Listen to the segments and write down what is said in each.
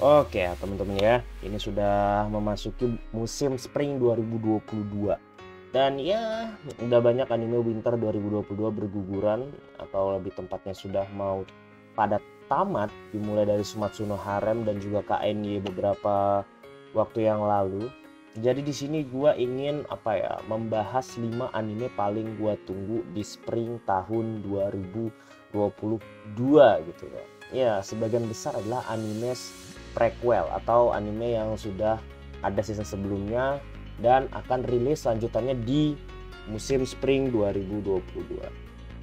Oke ya teman-teman ya, ini sudah memasuki musim spring 2022 dan ya udah banyak anime winter 2022 berguguran atau lebih tempatnya sudah mau pada tamat dimulai dari Sumatsu no Harem dan juga KNY beberapa waktu yang lalu. Jadi di sini gua ingin apa ya membahas 5 anime paling gua tunggu di spring tahun 2022 gitu ya. Ya, sebagian besar adalah anime prequel atau anime yang sudah ada season sebelumnya dan akan rilis lanjutannya di musim spring 2022.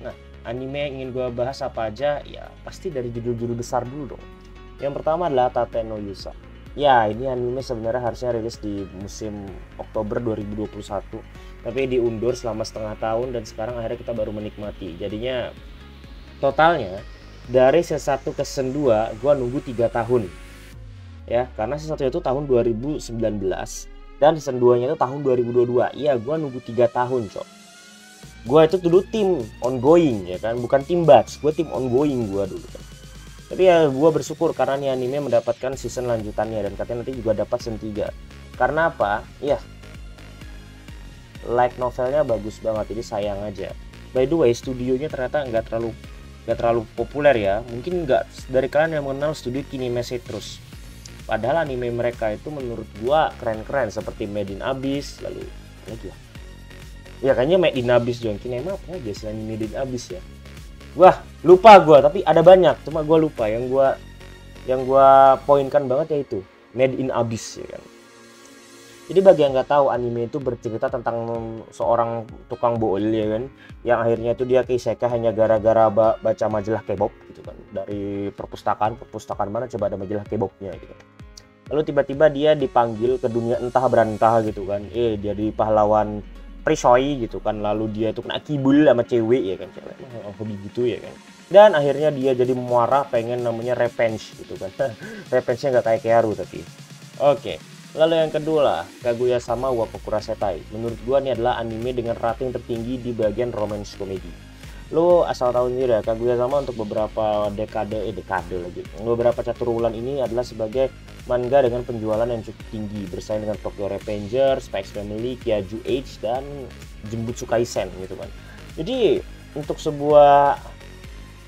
Nah, anime yang ingin gue bahas apa aja? Ya, pasti dari judul-judul besar dulu dong. Yang pertama adalah Tate no Yusa. Ya, ini anime sebenarnya harusnya rilis di musim Oktober 2021, tapi diundur selama setengah tahun dan sekarang akhirnya kita baru menikmati. Jadinya totalnya dari season 1 ke season 2 gua nunggu 3 tahun ya karena season 1 itu tahun 2019 dan season 2 nya itu tahun 2022 iya gue nunggu 3 tahun cok. Gue itu dulu tim ongoing ya kan? Bukan tim batch gue tim ongoing gue dulu. Kan tapi ya gue bersyukur karena nih anime mendapatkan season lanjutannya dan katanya nanti juga dapat season 3 karena apa? Ya like novelnya bagus banget jadi sayang aja. By the way studionya ternyata nggak terlalu nggak terlalu populer ya. Mungkin nggak dari kalian yang mengenal studio Kinimese terus padahal anime mereka itu menurut gua keren-keren seperti Made in Abyss lalu lagi ya ya kayaknya Made in Abyss juga kinema apa aja selain Made in Abyss ya. Wah lupa gua tapi ada banyak. Cuma gua lupa yang gua yang gua poinkan banget ya itu Made in Abyss ya kan. Jadi bagi yang nggak tahu anime itu bercerita tentang seorang tukang boil ya kan. Yang akhirnya itu dia keisekai hanya gara-gara baca majalah K-pop gitu kan. Dari perpustakaan perpustakaan mana coba ada majalah K-popnya gitu lalu tiba-tiba dia dipanggil ke dunia entah berantah gitu kan. Eh jadi pahlawan prisoi gitu kan. Lalu dia tuh kena kibul sama cewek ya kan. Cewek oh, hobi gitu ya kan. Dan akhirnya dia jadi muara pengen namanya revenge gitu kan. Revenge-nya nggak kayak Kearu tapi. Oke. Okay. lalu yang kedua lah Kaguya sama Wapokura Setai. Menurut gua ini adalah anime dengan rating tertinggi di bagian romance comedy lo asal tahu sendiri ya Kaguya sama untuk beberapa dekade eh dekade lagi beberapa catur bulan ini adalah sebagai manga dengan penjualan yang cukup tinggi bersaing dengan Tokyo Revengers, X Family, Kyaju Age dan Jembutsu Kaisen gitu kan. Jadi untuk sebuah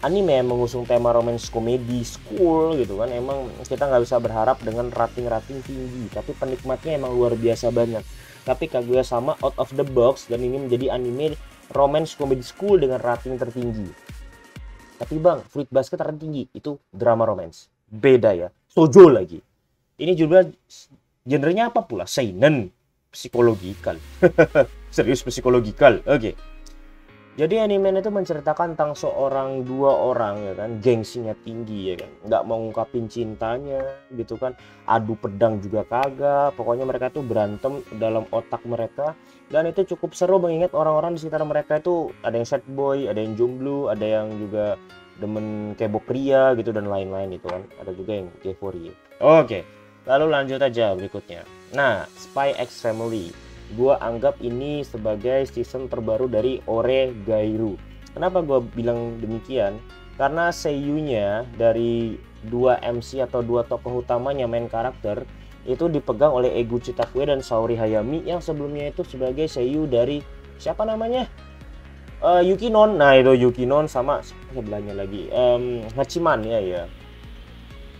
anime yang mengusung tema romance komedi school gitu kan emang kita nggak bisa berharap dengan rating-rating tinggi tapi penikmatnya emang luar biasa banyak tapi Kaguya sama out of the box dan ini menjadi anime romance comedy school dengan rating tertinggi. Tapi bang, Fruit Basket rating tinggi itu drama romance. Beda ya. Sojo lagi. Ini juga genrenya apa pula? Seinen, psikologikal. Serius psikologikal. Oke. Okay. Jadi anime itu menceritakan tentang seorang dua orang ya kan, gengsinya tinggi ya kan, nggak mau ngungkapin cintanya gitu kan, adu pedang juga kagak, pokoknya mereka tuh berantem dalam otak mereka. Dan itu cukup seru mengingat orang-orang di sekitar mereka itu ada yang sad boy, ada yang jomblo, ada yang juga demen kebok pria gitu dan lain-lain itu kan, ada juga yang euphoria. Oke, lalu lanjut aja berikutnya. Nah, Spy X Family gue anggap ini sebagai season terbaru dari Ore Gairu. Kenapa gue bilang demikian? Karena seiyunya dari dua MC atau dua tokoh utamanya main karakter itu dipegang oleh Egu Chitakue dan Saori Hayami yang sebelumnya itu sebagai seiyu dari siapa namanya? Uh, Yukinon. Nah, itu Yukinon sama sebelahnya lagi um, Hachiman ya ya.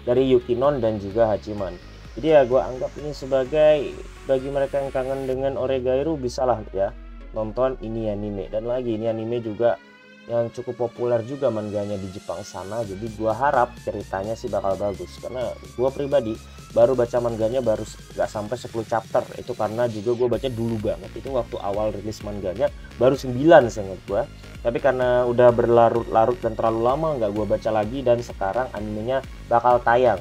Dari Yukinon dan juga Hachiman jadi ya gue anggap ini sebagai bagi mereka yang kangen dengan Oregairu bisa lah ya nonton ini anime. Dan lagi ini anime juga yang cukup populer juga manganya di Jepang sana. Jadi gue harap ceritanya sih bakal bagus. Karena gue pribadi baru baca manganya baru gak sampai 10 chapter. Itu karena juga gue baca dulu banget. Itu waktu awal rilis manganya baru 9 seingat gue tapi karena udah berlarut-larut dan terlalu lama nggak gue baca lagi dan sekarang animenya bakal tayang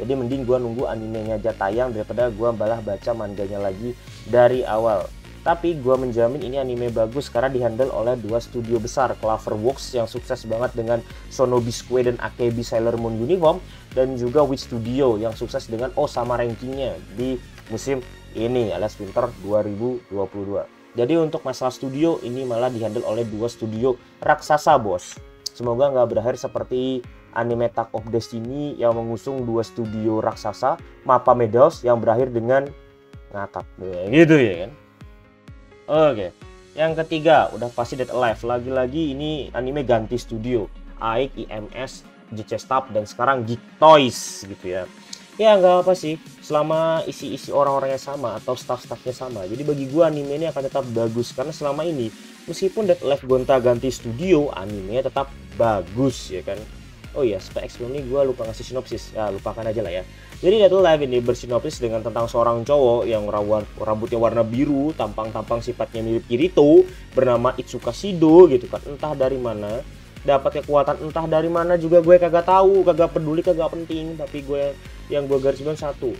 jadi mending gue nunggu animenya aja tayang daripada gue malah baca manganya lagi dari awal. Tapi gue menjamin ini anime bagus karena dihandle oleh dua studio besar Cloverworks yang sukses banget dengan Sonobi Square dan Akebi Sailor Moon Uniform dan juga Witch Studio yang sukses dengan Osama rankingnya di musim ini alias winter 2022 jadi untuk masalah studio ini malah dihandle oleh dua studio raksasa bos semoga nggak berakhir seperti anime Tag of Destiny yang mengusung dua studio raksasa Mapa Meadows yang berakhir dengan ngakak. Gitu ya kan? Oke yang ketiga udah pasti Dead Alive. Lagi-lagi ini anime ganti studio. AIK, IMS, Staff dan sekarang Geek Toys gitu ya ya nggak apa sih. Selama isi-isi orang-orangnya sama atau staff-staffnya sama. Jadi bagi gua anime ini akan tetap bagus. Karena selama ini meskipun Dead Alive gonta ganti studio animenya tetap bagus ya kan? Oh iya spek sebelum ini gue lupa ngasih sinopsis. Ya lupakan aja lah ya. Jadi Dead Alive ini bersinopsis dengan tentang seorang cowok yang rawat, rambutnya warna biru tampang-tampang sifatnya mirip Kirito bernama Itsuka Shido gitu kan. Entah dari mana dapat kekuatan entah dari mana juga gue kagak tahu kagak peduli kagak penting. Tapi gue yang gue garis satu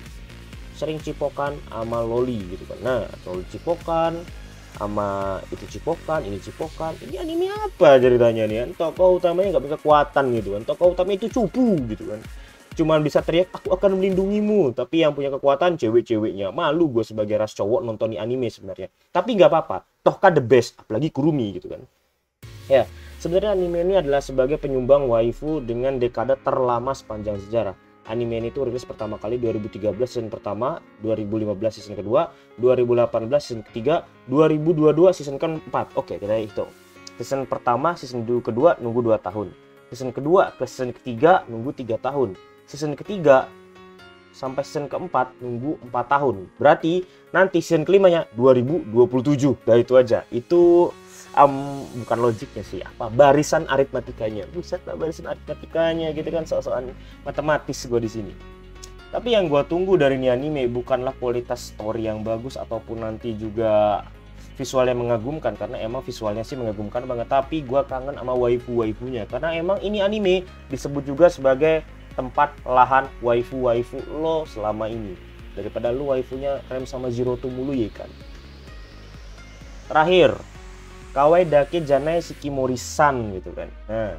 sering cipokan sama loli gitu kan. Nah loli cipokan sama itu cipokan ini cipokan. Ini anime apa ceritanya nih kan? Tokoh utamanya nggak bisa kekuatan gitu kan. Tokoh utamanya itu cupu gitu kan. Cuman bisa teriak aku akan melindungimu. Tapi yang punya kekuatan cewek-ceweknya. Malu gue sebagai ras cowok nonton anime sebenarnya. Tapi nggak apa-apa. Toh kan the best apalagi kurumi gitu kan. Ya sebenarnya anime ini adalah sebagai penyumbang waifu dengan dekade terlama sepanjang sejarah anime ini tuh rilis pertama kali 2013 season pertama, 2015 season kedua, 2018 season ketiga, 2022 season keempat. Oke, kita hitung. Season pertama, season kedua nunggu 2 tahun. Season kedua ke season ketiga nunggu 3 tahun. Season ketiga sampai season keempat nunggu 4 tahun. Berarti nanti season kelimanya 2027. Dah itu aja. Itu um, bukan logiknya sih apa barisan aritmatikanya. Buset lah barisan aritmatikanya gitu kan soal-soal matematis gue di sini. Tapi yang gue tunggu dari ini anime bukanlah kualitas story yang bagus ataupun nanti juga visualnya mengagumkan karena emang visualnya sih mengagumkan banget. Tapi gue kangen sama waifu waifunya karena emang ini anime disebut juga sebagai tempat lahan waifu waifu lo selama ini. Daripada lu waifunya rem sama zero tuh mulu ya kan? Terakhir Kawaii Dake Janai Shikimori-san gitu kan. Nah,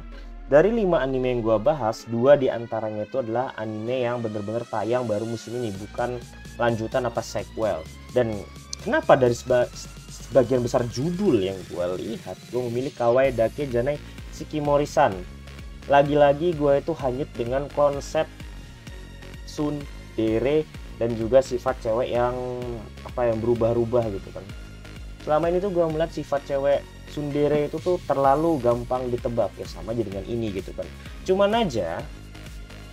dari lima anime yang gue bahas, dua di antaranya itu adalah anime yang bener-bener tayang baru musim ini, bukan lanjutan apa sequel. Dan kenapa dari seba sebagian besar judul yang gue lihat, gue memilih Kawaii Dake Janai Shikimori-san. Lagi-lagi gue itu hanyut dengan konsep Sun, Dere, dan juga sifat cewek yang apa yang berubah-ubah gitu kan selama ini tuh gue melihat sifat cewek sundere itu tuh terlalu gampang ditebak. Ya sama aja dengan ini gitu kan. Cuman aja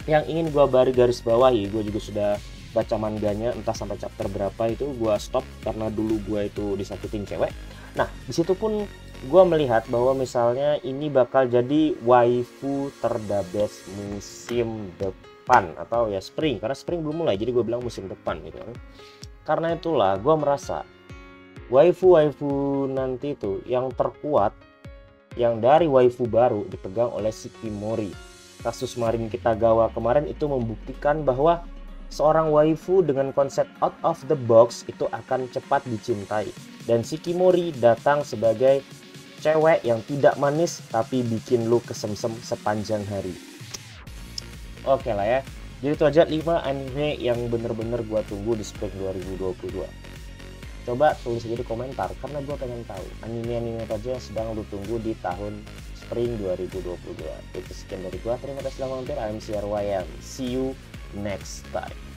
yang ingin gue bari garis bawahi gue juga sudah baca manganya entah sampai chapter berapa itu gue stop karena dulu gue itu disakitin cewek. Nah di situ pun gue melihat bahwa misalnya ini bakal jadi waifu terdabes musim depan atau ya spring karena spring belum mulai jadi gue bilang musim depan gitu kan. Karena itulah gue merasa waifu-waifu nanti itu yang terkuat yang dari waifu baru dipegang oleh Shikimori. Kasus Marin kita gawa kemarin itu membuktikan bahwa seorang waifu dengan konsep out of the box itu akan cepat dicintai. Dan Shikimori datang sebagai cewek yang tidak manis tapi bikin lu kesemsem sepanjang hari. Oke lah ya. Jadi itu aja 5 anime yang bener-bener gua tunggu di spring 2022 coba tulis aja di komentar karena gue pengen tahu. Anime-anime apa aja yang sedang lu tunggu di tahun spring 2022 itu sekian dari gue terima kasih telah mampir I'm CRYM see you next time